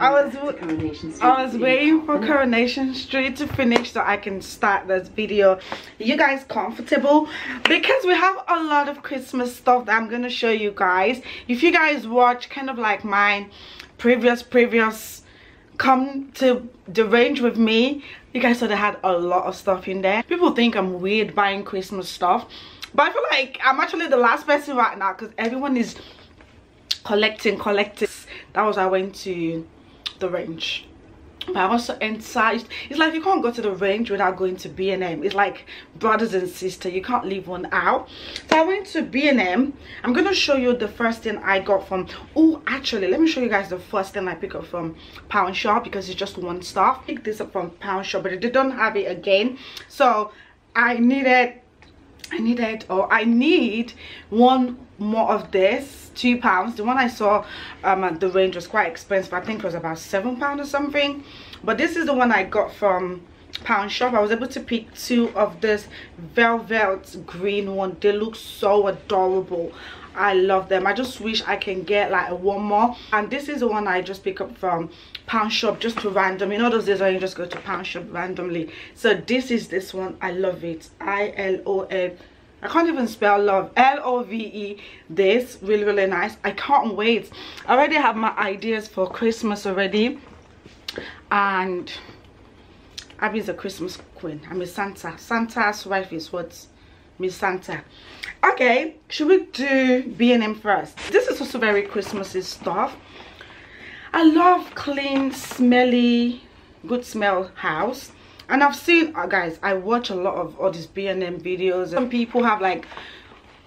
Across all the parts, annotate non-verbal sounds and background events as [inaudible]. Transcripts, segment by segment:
I was I was waiting for Coronation Street to finish so I can start this video. You guys comfortable? Because we have a lot of Christmas stuff that I'm gonna show you guys. If you guys watch kind of like my previous previous come to the range with me, you guys saw they had a lot of stuff in there. People think I'm weird buying Christmas stuff. But I feel like I'm actually the last person right now because everyone is collecting, collecting. That was I went to the range. But I was so inside it's like you can't go to the range without going to B&M it's like brothers and sister. You can't leave one out. So I went to B&M I'm gonna show you the first thing I got from oh actually let me show you guys the first thing I picked up from Pound Shop because it's just one stuff picked this up from Pound Shop but they don't have it again. So I needed I needed or I need one more of this two pounds. The one I saw um, at the range was quite expensive. I think it was about seven pounds or something. But this is the one I got from pound shop. I was able to pick two of this velvet green one. They look so adorable. I love them. I just wish I can get like one more. And this is the one I just pick up from pound shop just to random. You know those days when you just go to pound shop randomly? So this is this one. I love it. I-L-O-N I can't even spell love. L-O-V-E this really really nice. I can't wait. I already have my ideas for Christmas already. And Abby's a Christmas queen. I'm a Santa. Santa's wife is what? Miss Santa. Okay should we do B&M first? This is also very Christmassy stuff. I love clean smelly good smell house and i've seen uh, guys i watch a lot of all these b&m videos some people have like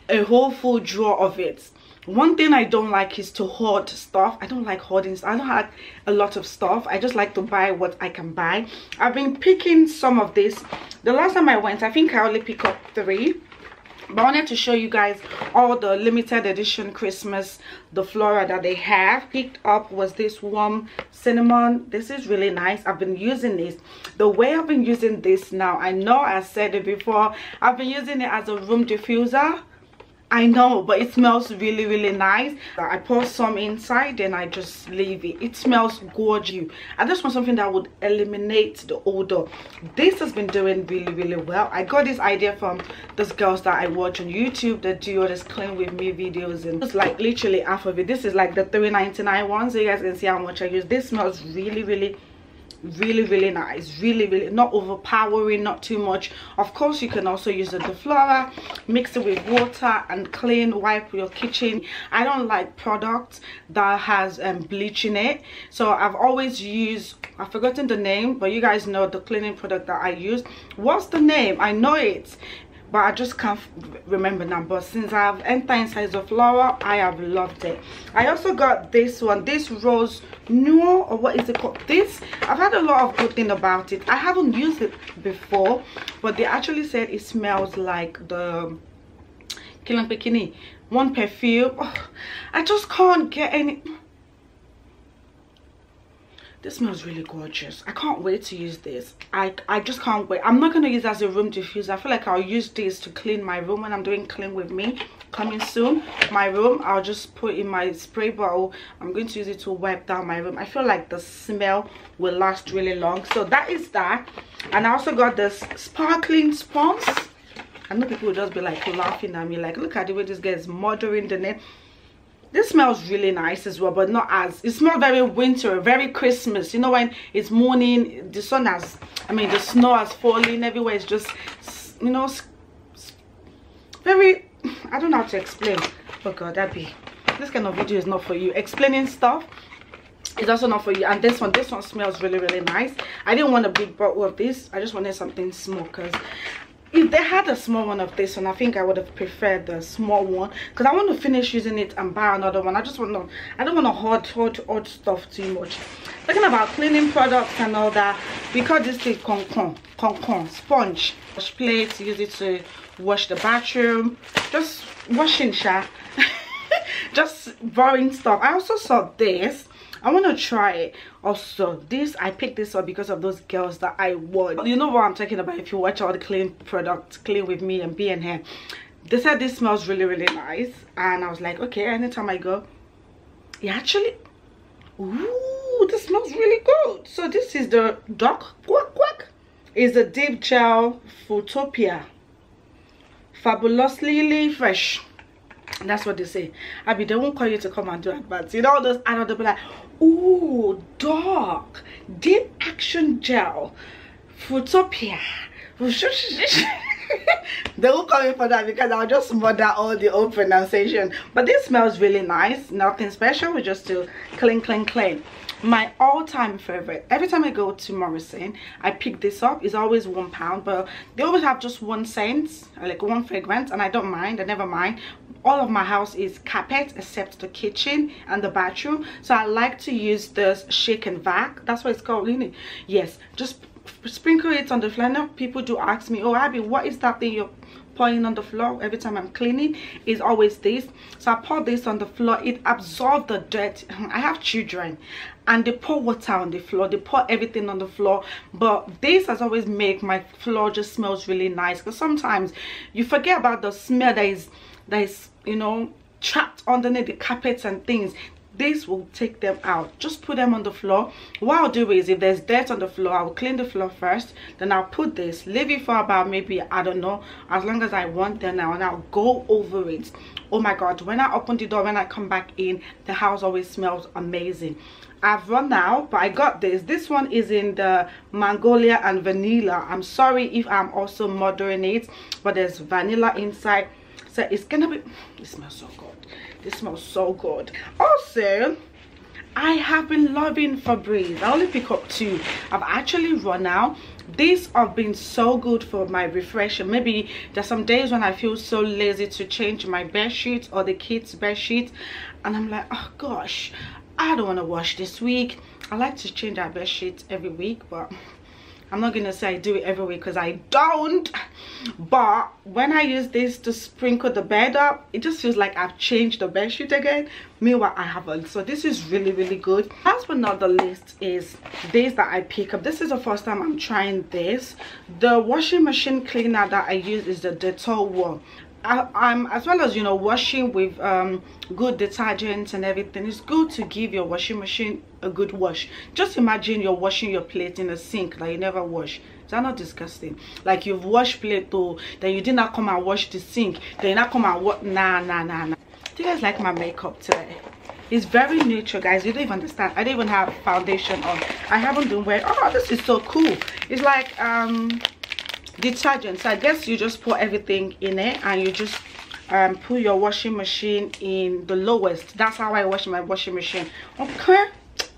a whole full drawer of it. One thing i don't like is to hoard stuff. I don't like hoarding i don't have a lot of stuff. I just like to buy what i can buy. I've been picking some of this. The last time i went i think i only picked up three but i wanted to show you guys all the limited edition christmas Zoflora that they have. Picked up was this warm cinnamon. This is really nice. I've been using this. The way i've been using this now i know i said it before. I've been using it as a room diffuser I know, but it smells really, really nice. I pour some inside and I just leave it. It smells gorgeous. I just want something that would eliminate the odor. This has been doing really, really well. I got this idea from those girls that I watch on YouTube that do all this clean with me videos and it's like literally half of it. This is like the 3.99 one so you guys can see how much I use. This smells really, really really really nice really really not overpowering not too much. Of course you can also use the Zoflora mix it with water and clean wipe your kitchen. I don't like products that has um, bleach in it. So i've always used i've forgotten the name but you guys know the cleaning product that i use. What's the name? I know it but I just can't remember now. But since I've entered inside flower, I have loved it. I also got this one this rose noir or what is it called? This I've had a lot of good thing about it. I haven't used it before but they actually said it smells like the Killing Bikini. One perfume. Oh, I just can't get any this smells really gorgeous. I can't wait to use this. I i just can't wait. I'm not going to use as a room diffuser. I feel like i'll use this to clean my room when i'm doing clean with me. Coming soon my room i'll just put in my spray bottle. I'm going to use it to wipe down my room. I feel like the smell will last really long. So that is that. And i also got this sparkling sponge. I know people will just be like laughing at me like look at the way this guy is murdering the name this smells really nice as well but not as it smells very winter very christmas. You know when it's morning the sun has i mean the snow has fallen everywhere. It's just you know very i don't know how to explain. Oh god that be this kind of video is not for you. Explaining stuff is also not for you. And this one this one smells really really nice. I didn't want a big bottle of this. I just wanted something small because if they had a small one of this one i think i would have preferred the small one. Because i want to finish using it and buy another one. I just want to i don't want to hoard hoard hoard stuff too much. Talking about cleaning products and all that we call this thing con con con con sponge wash plates use it to wash the bathroom just washing sha. [laughs] Just boring stuff. I also saw this I want to try it also this I picked this up because of those girls that I want you know what I'm talking about if you watch all the clean products clean with me and be and hair they said this smells really really nice and I was like okay anytime I go yeah actually Ooh, this smells really good. So this is the Doc Quack Quack. Is the Deep Gel Fruitopia. Fabulously fresh. That's what they say. I mean, they won't call you to come and do adverts. You know, those adults, they'll be like, "Oh, dark, deep action gel, Fruitopia. [laughs] they will call me for that because I'll just murder all the old pronunciation. But this smells really nice. Nothing special. We just to clean, clean, clean. My all-time favorite. Every time I go to Morrison, I pick this up. It's always one pound, but they always have just one scent, like one fragrance, and I don't mind. I never mind. All of my house is carpet except the kitchen and the bathroom. So I like to use this shake and vac. That's what it's called, isn't it? Yes, just sprinkle it on the floor. Now people do ask me oh abby what is that thing you're pouring on the floor every time i'm cleaning? Is always this. So i pour this on the floor. It absorbs the dirt. [laughs] I have children and they pour water on the floor. They pour everything on the floor. But this has always made my floor just smells really nice. Because sometimes you forget about the smell that is that is you know trapped underneath the carpets and things this will take them out just put them on the floor what i'll do is if there's dirt on the floor i'll clean the floor first then i'll put this leave it for about maybe i don't know as long as i want then now and i'll go over it oh my god when i open the door when i come back in the house always smells amazing I've run out, but I got this. This one is in the Magnolia and Vanilla. I'm sorry if I'm also murdering it, but there's vanilla inside. So it's gonna be, it smells so good. This smells so good. Also i have been loving Febreze. I only pick up two. I've actually run out. These have been so good for my refresher. Maybe there's some days when i feel so lazy to change my bed sheets or the kids bed sheets and i'm like oh gosh i don't want to wash this week. I like to change our bed sheets every week but i'm not gonna say i do it every week because i don't but when i use this to sprinkle the bed up it just feels like i've changed the bed sheet again. Meanwhile i haven't so this is really really good. Last but not the least is this that i pick up. This is the first time i'm trying this. The washing machine cleaner that i use is the dettol one. I, am as well as you know washing with um, good detergents and everything it's good to give your washing machine a good wash. Just imagine you're washing your plate in a sink that you never wash that not disgusting. Like you've washed plate though. Then you did not come and wash the sink. Then you not come and what nah nah nah nah. Do you guys like my makeup today? It's very neutral guys. You don't even understand. I don't even have foundation on. I haven't been wearing oh this is so cool. It's like um detergent. So i guess you just pour everything in it and you just um put your washing machine in the lowest. That's how i wash my washing machine. Okay.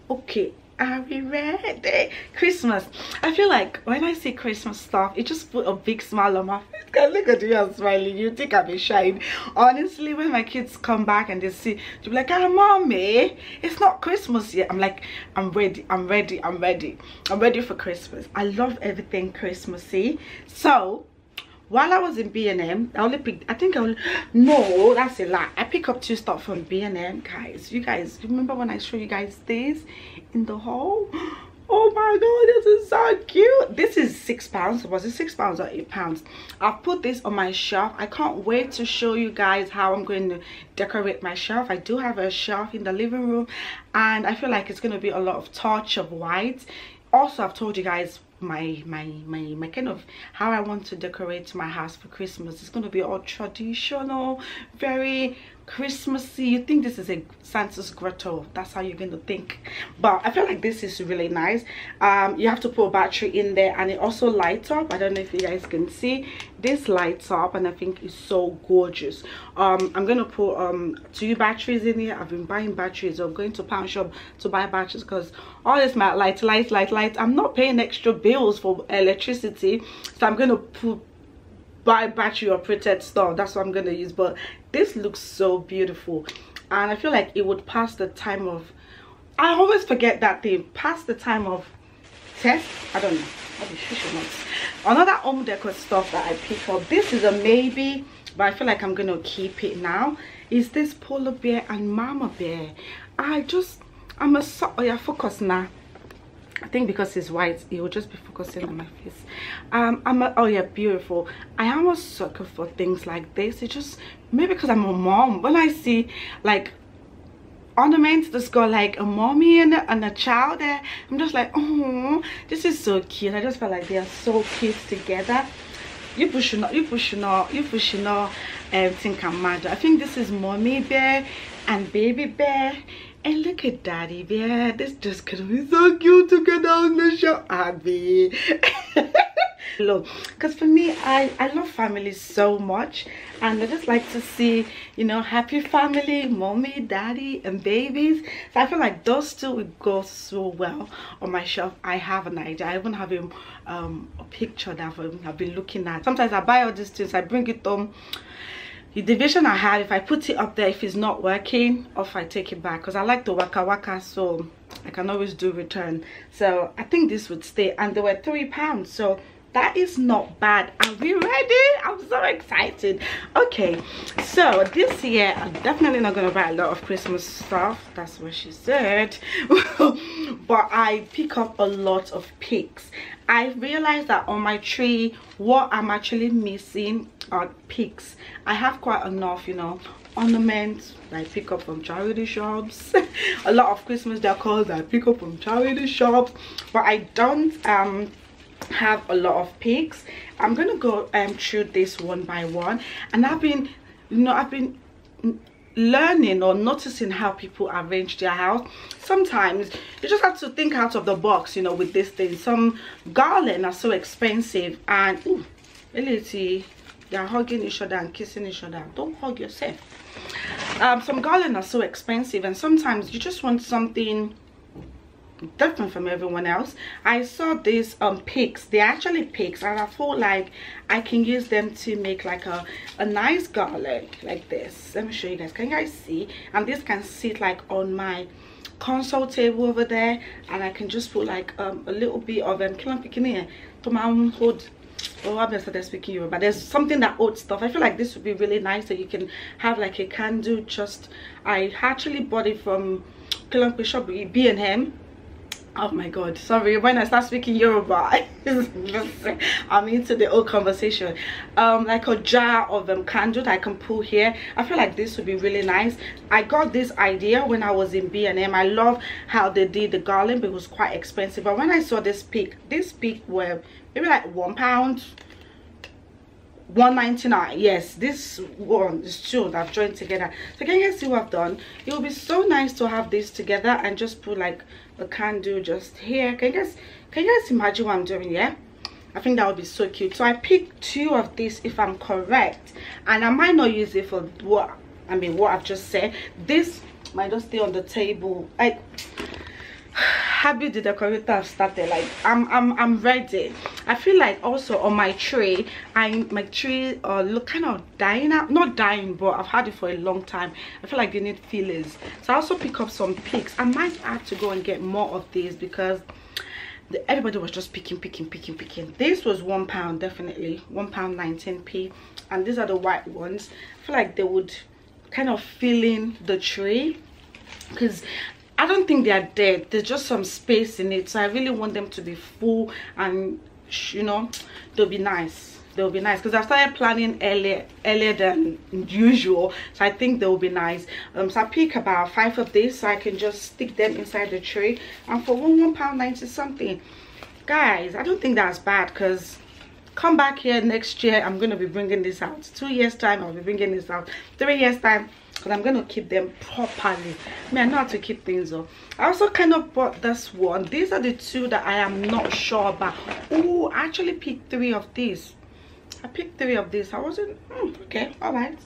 Okay are we ready? Christmas. I feel like when i see christmas stuff it just put a big smile on my face. Because look at you i'm smiling. You think i'm a shine. Honestly when my kids come back and they see they'll be like ah mommy it's not christmas yet. I'm like i'm ready i'm ready i'm ready. I'm ready for christmas. I love everything christmassy. So while I was in B&M, I only picked, I think I only, [gasps] no, that's a lie. I pick up two stuff from B&M, guys. You guys, remember when I show you guys this in the haul? [gasps] Oh my god, this is so cute. This is six pounds. Was it six pounds or eight pounds? I've put this on my shelf. I can't wait to show you guys how I'm going to decorate my shelf. I do have a shelf in the living room and I feel like it's going to be a lot of touch of white. Also, I've told you guys my my my my kind of how i want to decorate my house for christmas. It's going to be all traditional very christmassy. You think this is a santa's grotto. That's how you're going to think. But i feel like this is really nice. Um you have to put a battery in there and it also lights up. I don't know if you guys can see. This lights up and i think it's so gorgeous. Um i'm gonna put um two batteries in here. I've been buying batteries. I'm going to pound shop to buy batteries because all this light light light light. I'm not paying extra bills for electricity. So i'm gonna put buy battery operated stuff. That's what i'm gonna use but this looks so beautiful. And i feel like it would pass the time of i always forget that thing. Pass the time of test. I don't know. Another home decor stuff that i picked up. This is a maybe but i feel like i'm gonna keep it now. Is this polar bear and mama bear? I just i'm a so oh yeah focus now I think because it's white, it will just be focusing on my face. Um, I'm a, oh yeah, beautiful. I am a sucker for things like this. It just maybe because I'm a mom. When I see like ornaments that's got like a mommy and a, and a child there i'm just like oh this is so cute i just felt like they are so cute together you pushing up you pushing up you pushing up everything can matter i think this is mommy bear and baby bear and look at daddy bear this just gonna be so cute to together on the show abby. [laughs] Look because for me i i love family so much. And i just like to see you know happy family mommy daddy and babies. So i feel like those two would go so well on my shelf. I have an idea. I even have a, um, a picture that i've been looking at. Sometimes i buy all these things. I bring it home the division i have if i put it up there if it's not working or if i take it back because i like the waka waka so i can always do return. So i think this would stay and they were three pounds so that is not bad. Are we ready? I'm so excited. Okay so this year i'm definitely not gonna buy a lot of christmas stuff. That's what she said. [laughs] But i pick up a lot of picks i realized that on my tree what i'm actually missing are picks i have quite enough you know ornaments i pick up from charity shops. [laughs] A lot of christmas decor that i pick up from charity shops. But i don't um have a lot of picks i'm gonna go um through this one by one. And i've been you know i've been learning or noticing how people arrange their house. Sometimes you just have to think out of the box you know with this thing. Some garland are so expensive and ooh, really they're hugging each other and kissing each other. Don't hug yourself. Um, some garland are so expensive and sometimes you just want something different from everyone else. I saw these um picks they're actually picks and i thought like i can use them to make like a a nice garland like this. Let me show you guys can you guys see? And this can sit like on my console table over there and i can just put like um a little bit of them um, to my own hood oh i'm gonna speaking Yoruba, but there's something that old stuff. I feel like this would be really nice so you can have like a candle just i actually bought it from Kilampi shop b&m oh my god sorry when i start speaking yoruba [laughs] i'm into the old conversation. Um like a jar of um candle that i can pull here. I feel like this would be really nice. I got this idea when i was in b&m i love how they did the garland but it was quite expensive. But when i saw this pick this pick were maybe like one pound 199 yes this one is two that i've joined together. So can you guys see what i've done? It would be so nice to have this together and just put like a candle just here. Can you guys can you guys imagine what i'm doing yeah? I think that would be so cute. So i picked two of these if i'm correct. And i might not use it for what i mean what i've just said. This might just stay on the table. I [sighs] happy the decorator started? Like i'm i'm i'm ready i feel like also on my tree i my tree uh look kind of dying out not dying but i've had it for a long time. I feel like they need fillers. So i also pick up some picks i might have to go and get more of these because the, everybody was just picking picking picking picking. This was one pound definitely. One pound 19p and these are the white ones. I feel like they would kind of fill in the tree because I don't think they are dead. There's just some space in it. So I really want them to be full and, you know, they'll be nice. They'll be nice because I started planning earlier earlier than usual. So I think they'll be nice. Um, so I pick about five of these so I can just stick them inside the tray. And for one, one pound ninety something. Guys, I don't think that's bad because come back here next year i'm to be bringing this out two years time i'll be bringing this out three years time because i'm going to keep them properly. I, mean, I know how to keep things up. I also kind of bought this one. These are the two that i am not sure about. Oh i actually picked three of these. I picked three of these. I wasn't mm, okay all right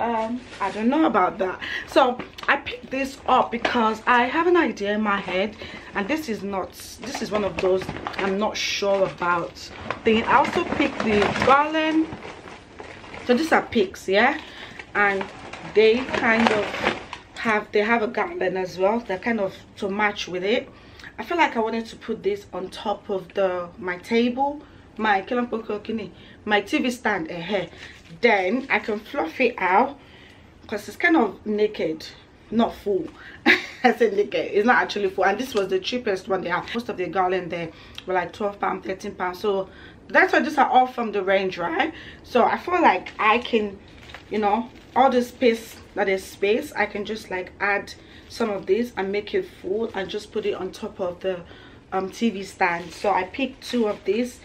um i don't know about that. So i picked this up because i have an idea in my head and this is not this is one of those i'm not sure about thing. I also picked the garland. So these are picks yeah? And they kind of have they have a garland as well that kind of to match with it. I feel like i wanted to put this on top of the my table my my tv stand ahead then i can fluff it out because it's kind of naked not full. [laughs] I said naked it's not actually full. And this was the cheapest one they have most of the garland there were like 12 pound 13 pounds. So that's why these are all from the range right? So i feel like i can you know all the space that is space i can just like add some of this and make it full and just put it on top of the um, tv stand. So i picked two of these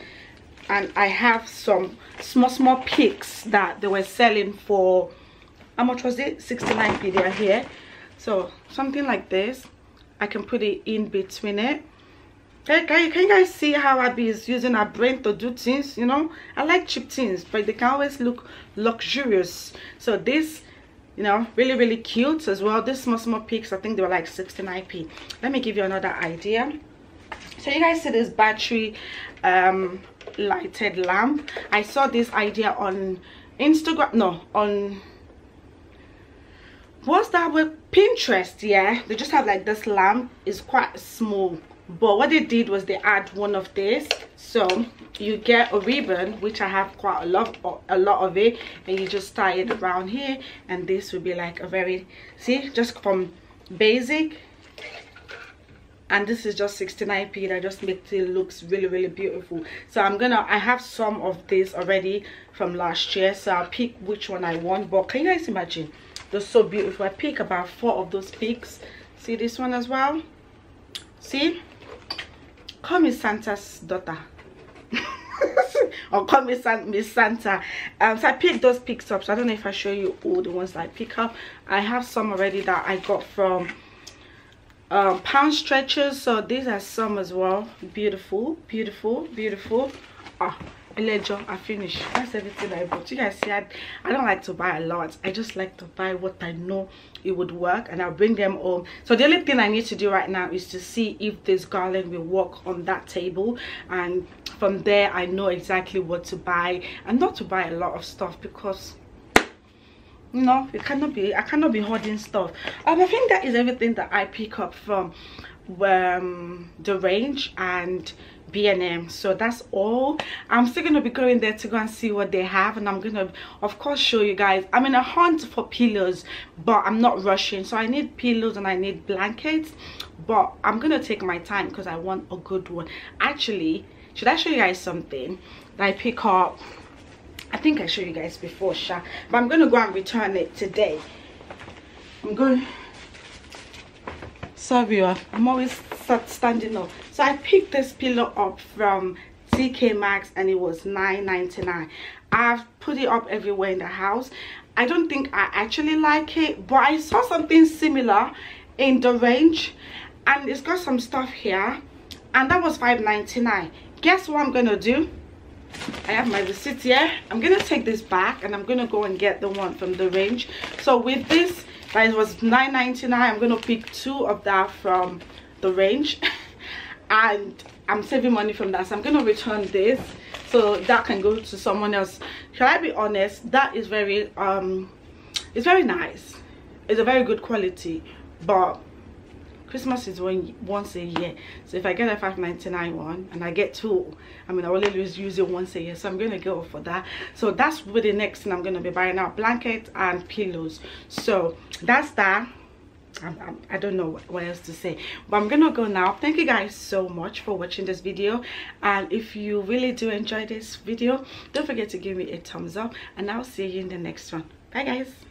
and i have some small small picks that they were selling for how much was it? 69p they are here. So something like this i can put it in between it can, can, can you guys see how Abby is using her brain to do things, you know? I like cheap things, but they can always look luxurious. So this, you know, really, really cute as well. This small, small picks, I think they were like 69p. Let me give you another idea. So you guys see this battery um, lighted lamp. I saw this idea on Instagram, no, on what's that with pinterest yeah they just have like this lamp it's quite small but what they did was they add one of this. So you get a ribbon which i have quite a lot a lot of it and you just tie it around here and this will be like a very see just from basic. And this is just 69p that just makes it looks really really beautiful. So i'm gonna i have some of this already from last year so i'll pick which one i want. But can you guys imagine? They're so beautiful. I pick about four of those picks see this one as well? See call me santa's daughter. [laughs] Or call me San miss santa. Um so i picked those picks up so i don't know if i show you all the ones that i pick up. I have some already that i got from um pound stretchers so these are some as well. Beautiful beautiful beautiful. Ah ledger i finished that's everything i bought. You guys see I, I don't like to buy a lot. I just like to buy what i know it would work and i'll bring them home. So the only thing i need to do right now is to see if this garland will work on that table. And from there i know exactly what to buy and not to buy a lot of stuff because you know it cannot be i cannot be hoarding stuff. Um i think that is everything that i pick up from um the range and b&m so that's all. I'm still gonna be going there to go and see what they have and i'm gonna of course show you guys. I'm in a hunt for pillows but i'm not rushing. So i need pillows and i need blankets but i'm gonna take my time because i want a good one. Actually should i show you guys something? That i pick up i think i showed you guys before sha but i'm gonna go and return it today. I'm going sorry i'm always standing up. So i picked this pillow up from tk maxx and it was 9.99 i've put it up everywhere in the house. I don't think i actually like it but i saw something similar in the range and it's got some stuff here and that was 5.99 guess what i'm gonna do? I have my receipt here. I'm gonna take this back and I'm gonna go and get the one from the range. So with this, guys, was 9.99. I'm gonna pick two of that from the range, [laughs] and I'm saving money from that. So I'm gonna return this so that can go to someone else. Shall I be honest? That is very um, it's very nice. It's a very good quality, but Christmas is one once a year. So if I get a 5.99 one and I get two, I mean I only use it once a year. So I'm gonna go for that. So that's really the next thing I'm gonna be buying now blankets and pillows. So that's that. I'm, I'm, I do not know what else to say but i'm gonna go now thank you guys so much for watching this video and if you really do enjoy this video don't forget to give me a thumbs up and i'll see you in the next one bye guys